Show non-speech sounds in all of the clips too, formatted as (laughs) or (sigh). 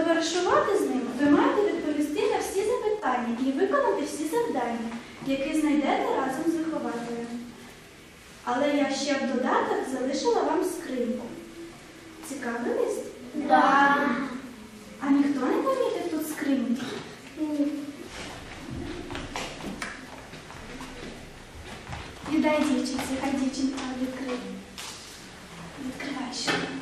Потоваришувати з ним ви маєте відповісти на всі запитання і виконати всі завдання, які знайдете разом з вихователем. Але я ще в додаток залишила вам скриньку. Цікавились? Так. Да. А ніхто не помітив тут скриньку. Ні. Віддай дівчинці, хай дівчинка відкриє. Відкривай що.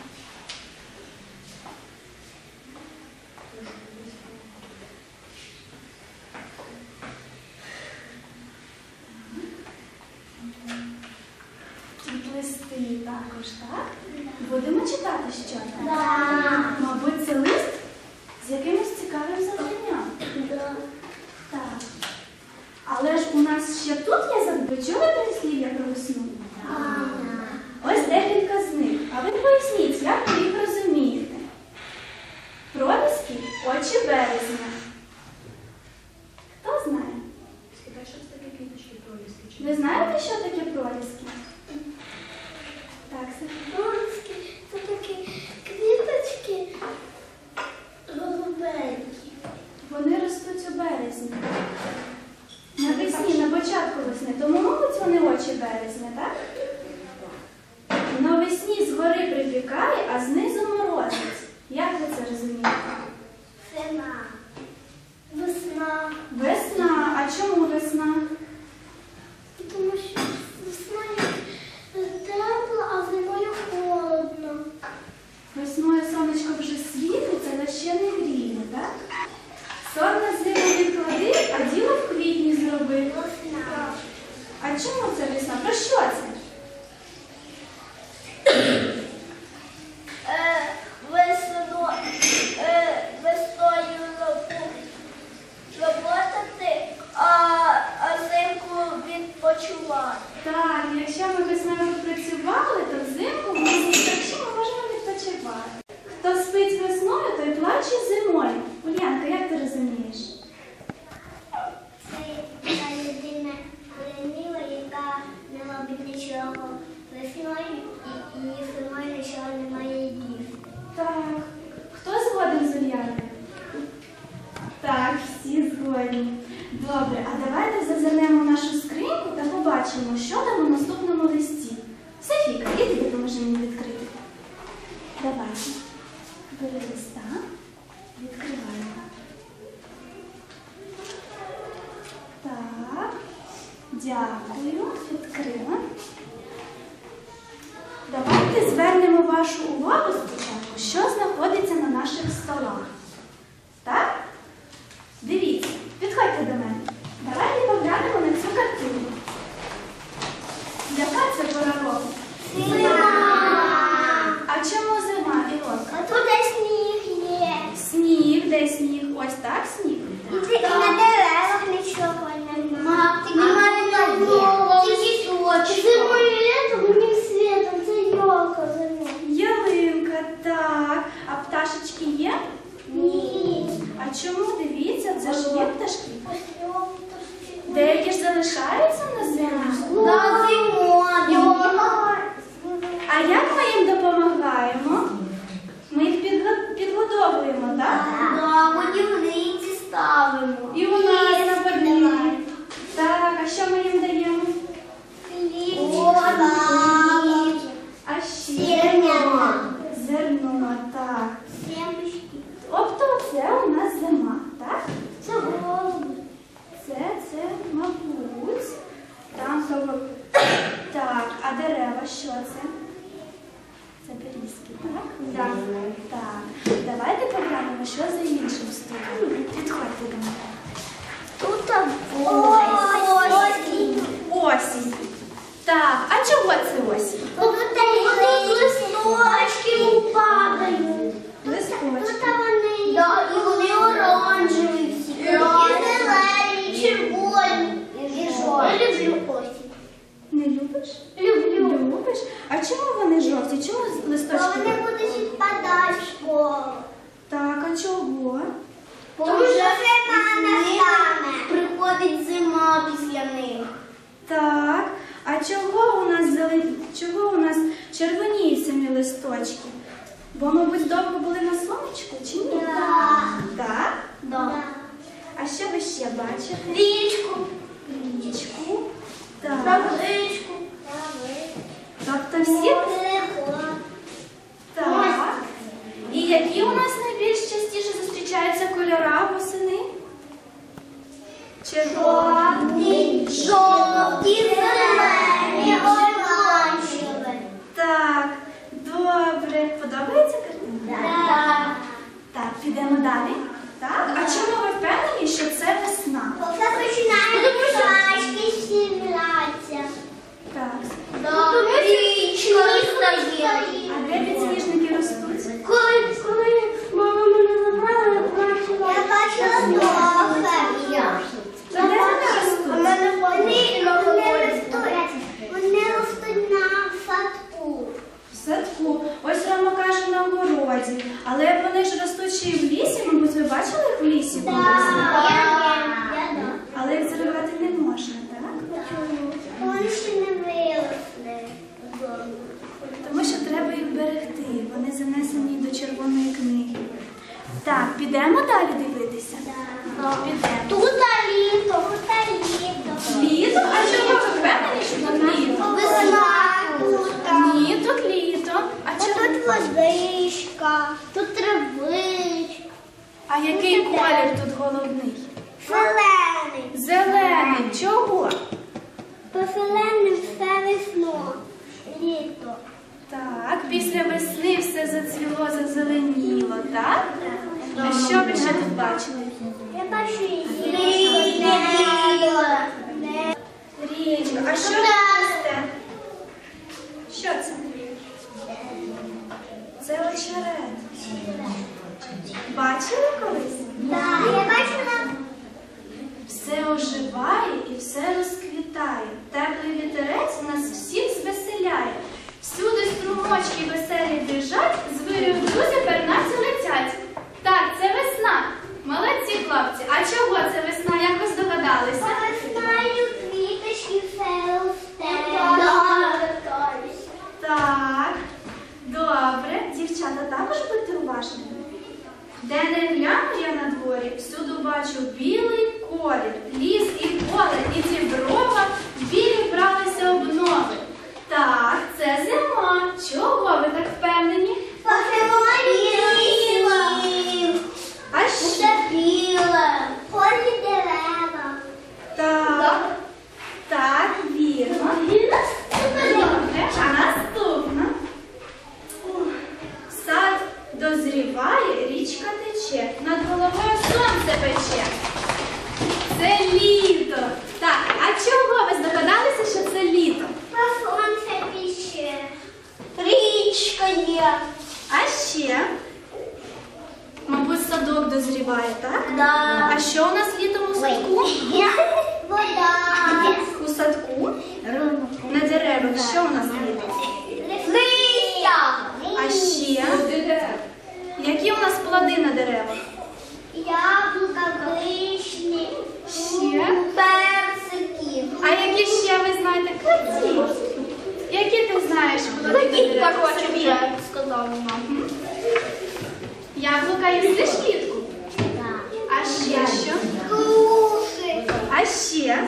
Добре, а давайте зазирнемо Чого у нас червоніють самі листочки? Бо, мабуть, довго були на сонечку чи ні? Так? Да. А що ви ще бачите? Річку. Річку. Так. Табличку. Тобто всі так. І які у нас найбільш частіше зустрічаються кольора восени? Червоний. Жовті, жовті, зелені, оранжеві. Так, добре. Подобається картинка? Так. Так, підемо далі. Так? А чому ви впевнені, що це весна? Це починає пташки сім'яться. Так. Тут річка стає. А де підсніжники ростуть? Коли, коли мама мене забрала, я бачила. Я бачила трохи. Де вони ростуть? Вони, вони ростуть. Вони ростуть на садку. В садку. Ось Рома каже на огороді. Але вони ж ростуть ще й в лісі, мабуть, ви бачили їх в лісі? колись? Але їх заривати не можна, так? Вони ще не виросли. Тому що треба їх берегти. Вони занесені до червоної книги. Так, підемо далі дивитися. Підемо. Тут літо, тут літо. Літо? А чого ви впевнені, що тут літо? Весна тут. Ні, тут літо. А А чого? тут водичка, тут травичка. А який колір тут головний? Зелений. Зелений. Чого? По зеленим все весно. Літо. Так, після весни все зацвіло, зазеленіло, так? А що ви ще тут бачили? Я бачу річка. Річка. А що росте? Що це? Це очерет. Бачили колись? Так, я бачила. Все оживає і все розквітає. Теплий вітерець нас всіх звеселяє. Всюди струмочки веселі біжать, з вирів друзі пернаці летять. Так, це весна. Молодці хлопці. А чого це весна? Як ви здогадалися? Весною квіточки все росте. Так, добре. Дівчата, також будьте уважними. Де не гляну я на дворі, всюди бачу білий колір, ліс і поле, і ці брова білі бралися обнови. Так, це зима. Чого ви так впевнені? А ще? Полі дерева. Так, так, вірно. Добре, а наступна. Сад дозріває, річка тече, над головою сонце пече. Це літо. Так, а чого ви здогадалися, що це літо? На сонце піще. Річка є. А ще, мабуть, садок дозріває, так? Да. А що у нас літом у садку? (laughs) Вода. У садку? На деревах що у нас літом? Листя. А ще? Які у нас плоди на деревах? Яблука, вишні. Ще? Персики. А які ще ви знаєте? Які? Які ти знаєш плоди на деревах? Софія? сказала мама. Яблука їсти шкітку? А ще що? А ще?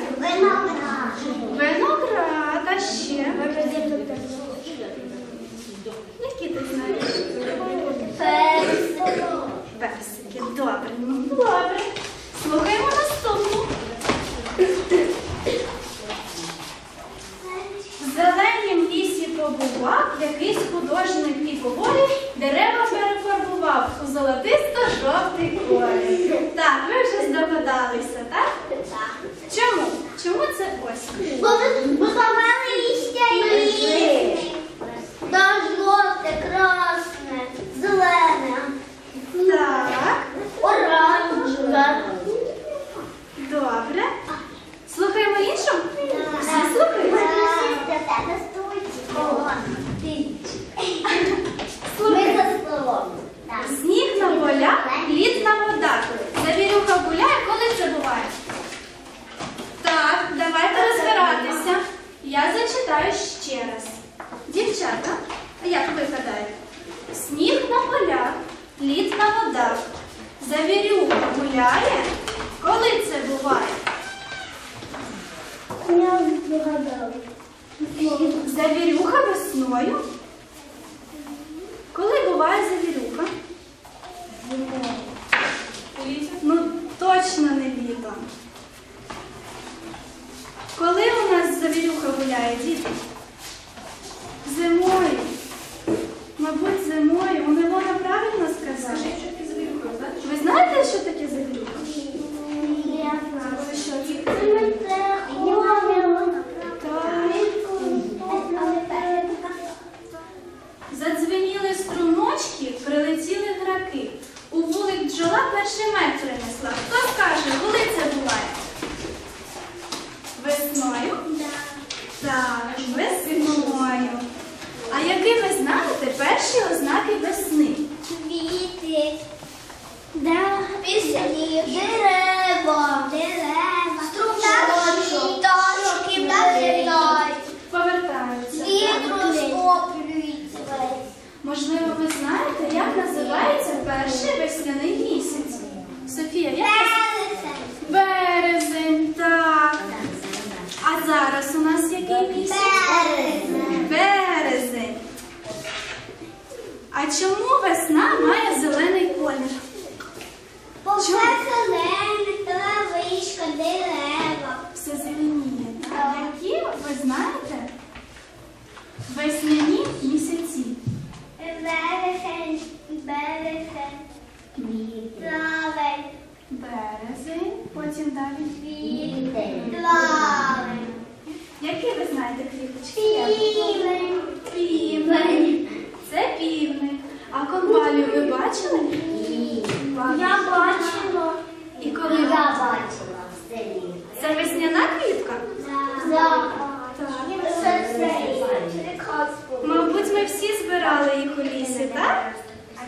збирали їх у лісі, так?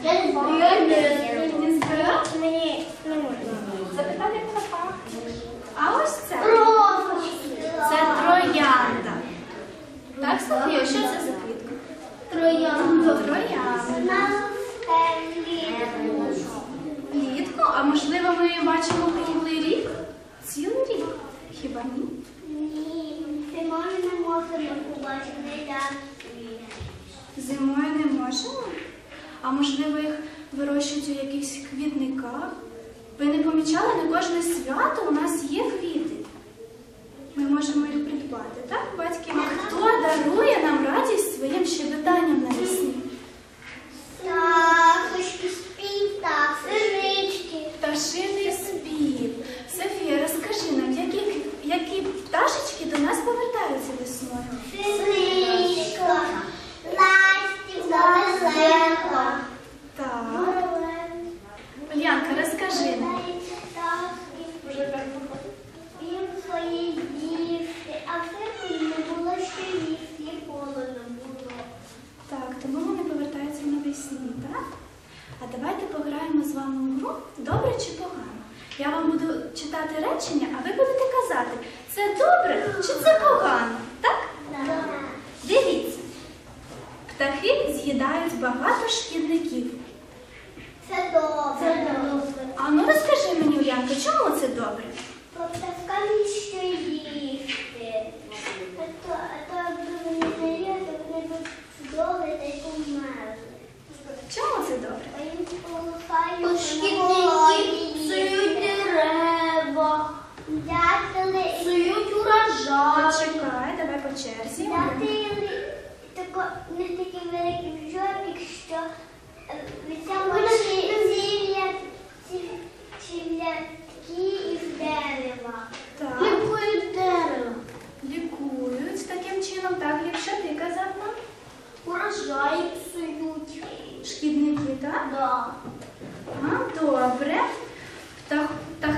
Я не збирала. Мені не можна. Запитати про пах. А ось це. Це троянда. Так, Софія, що це за квітка? Троянда. Троянда. Влітку, а можливо ми її бачимо цілий рік? Цілий рік? Хіба ні? Ні, ти може не можемо побачити. так. Зимою не можемо? А можливо, їх вирощують у якихось квітниках? Ви не помічали на кожне свято у нас є квіти. Ми можемо їх придбати, так? Птахи з'їдають багато шкідників. Це добре. Це добре. А ну розкажи мені, Уянка, чому це добре? Бо птахам що їсти. А то, а то якби вони не їли, то вони б здохли та й померли. Чому це добре? Бо їм полохають шкідники, псують дерева, дятели. Псують урожай. Почекай, давай по черзі. Дятели тако, не такий великий жовтик, що е, від цього чілятки і в дерева. Так. Лікують дерево. Лікують таким чином, так, якщо ти казав нам, урожай псують. Шкідники, так? Так. Да. А, добре.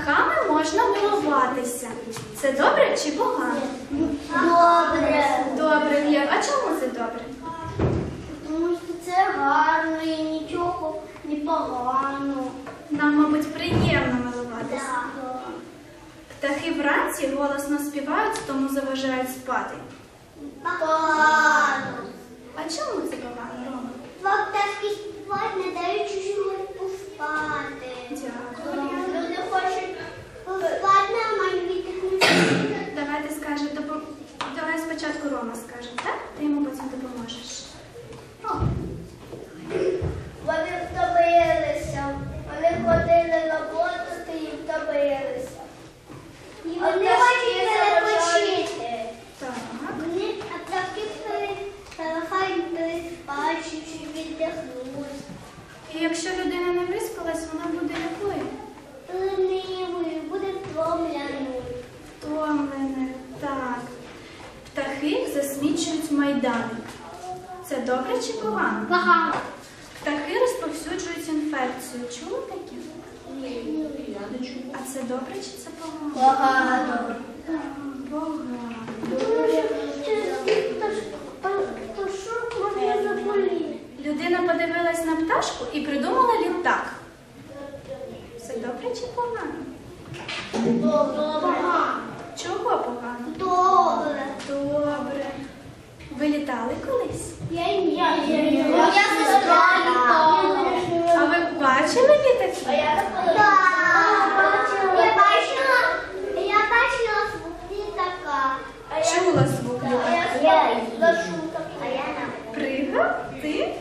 Птах, птахами можна милуватися. Це добре чи погано? Добре. Добре, Лєв. А чому це добре? Тому що це гарно і нічого не погано. Нам, мабуть, приємно милуватися. Так. Птахи вранці голосно співають, тому заважають спати. Погано. А чому це погано? Два пташки співають, не дають чужому поспати. Скаже, давай спочатку Рома скаже, так? Ти йому потім допоможеш. Рома. Вони втомилися. Вони ходили на роботу і втомилися. Вони хочуть перепочити. Так. Вони а пташки хай переспати, віддихнуть. І якщо людина не виспалась, вона буде якою? Ленивою, буде втомленою. Втомлене. Так. Птахи засмічують майдани. Це добре чи погано? Погано. Птахи розповсюджують інфекцію. Чули таке? А це добре чи це погано? Погано. Погано. Людина подивилась на пташку і придумала літак. Це добре чи погано? Погано. Чого погано? Добре. Добре. Ви літали колись? Я я я сестра А ви бачили літаки? Я бачила, я бачила звук літака. Чула звук літака. Я я Пригав? Ти?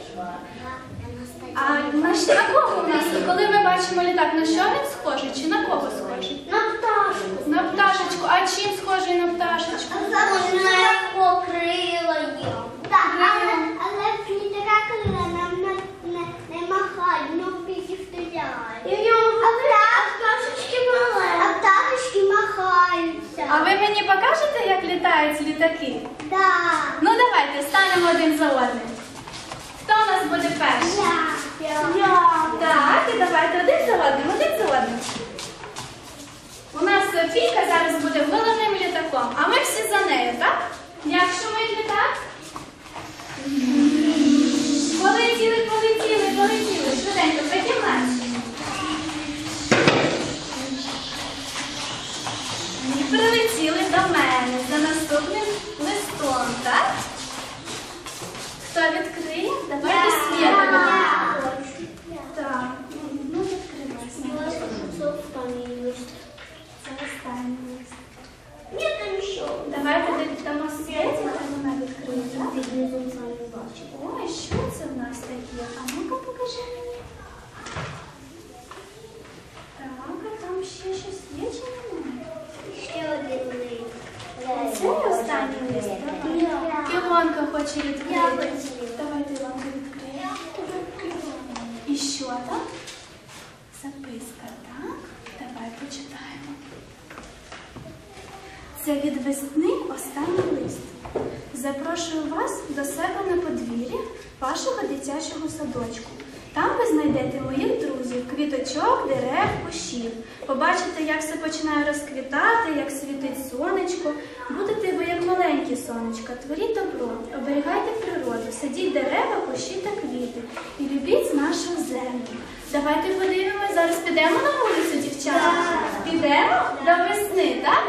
А на кого у нас? Коли ми бачимо літак, на що він схожий? Чи на кого схожий? Пташечку. А чим схожий на пташечку? Вона покрила їх. Так, але, але в літака крила нам не, не, не махають, ну більше стріляють. А пташечки. А пташечки махаються. А ви мені покажете, як літають літаки? Так. Ну давайте станемо один за одним. Хто у нас буде перший? Я. Я. Так, і давайте один за одним, один за одним. У нас Софійка зараз буде головним літаком, а ми всі за нею, так? Як шумить літак? Полетіли, полетіли, полетіли. Швиденько. І прилетіли до мене за наступним листом, так? Хто відкриє? Давайте світло. Так, ну відкривай. Давайте дамо світло, а вона відкриє. так? Ой, що це в нас таке? А ну-ка покажи мені. Так, а там ще щось є чи немає? Ще один лист. Це останній лист, так? Ілонка хоче Я відкрити. Дитячого садочку. Там ви знайдете моїх друзів, квіточок, дерев, кущів. Побачите, як все починає розквітати, як світить сонечко. Будете ви як маленькі сонечка, творіть добро, оберігайте природу, садіть дерева, кущі та квіти і любіть нашу землю. Давайте подивимось, зараз підемо на вулицю, дівчата. Підемо до весни, так?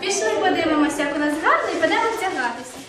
Пішли подивимося, як у нас гарно, і підемо втягатися.